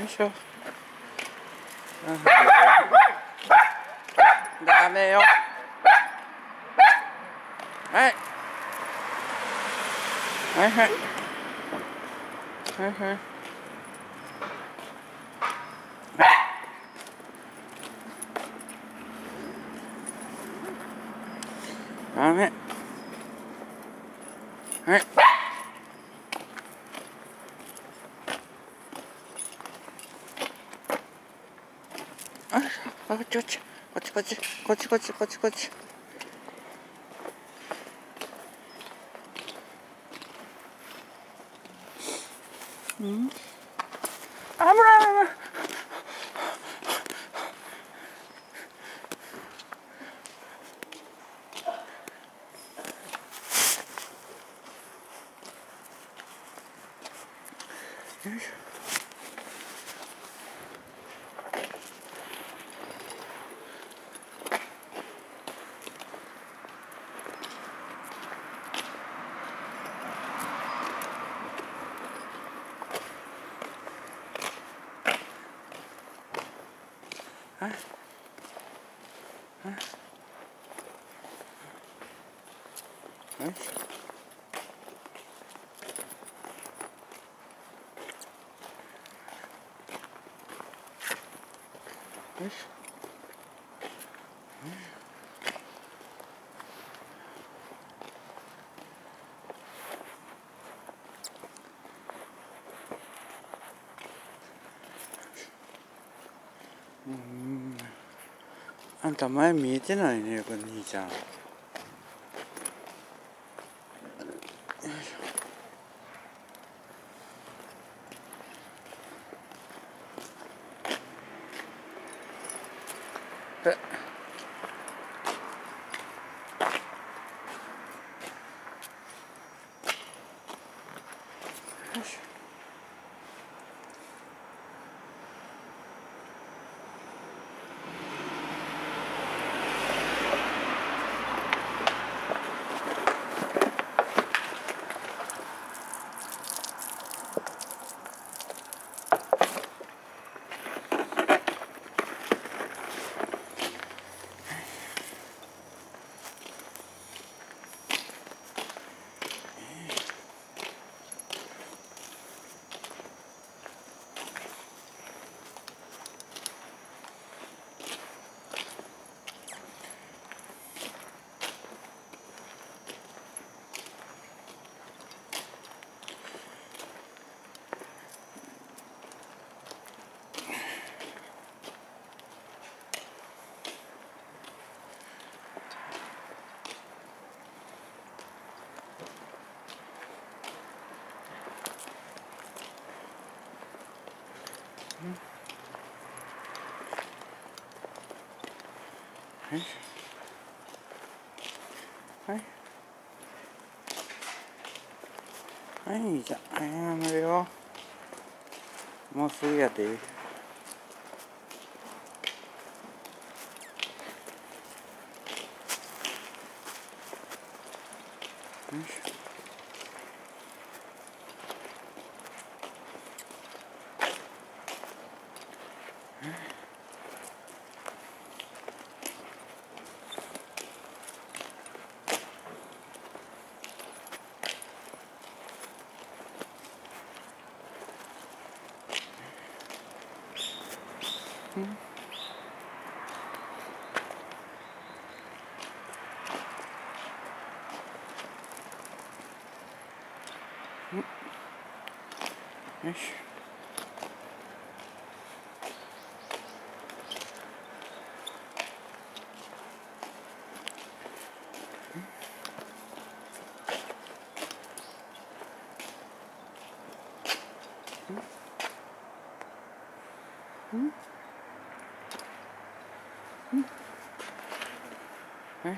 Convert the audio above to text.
Misyo. Dami yun. Ay! Ay, ay. Ay, ay. 아, 아, 그렇지, 그렇지, 그렇지, 그렇지, 그렇지, 그렇지, 그렇지. 아무나, 아무나. Thank. Huh? Huh? Mm-hmm. あんた前見えてないねこれ兄ちゃん。よいしょ。え。よいしょ。はい。はい。はい。じゃんはい頑張るよ。もうすぐやで。Hmm? Hmm. Yes. Hmm? 没。